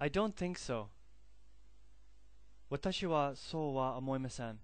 I don't think so. 私はそうは思いません。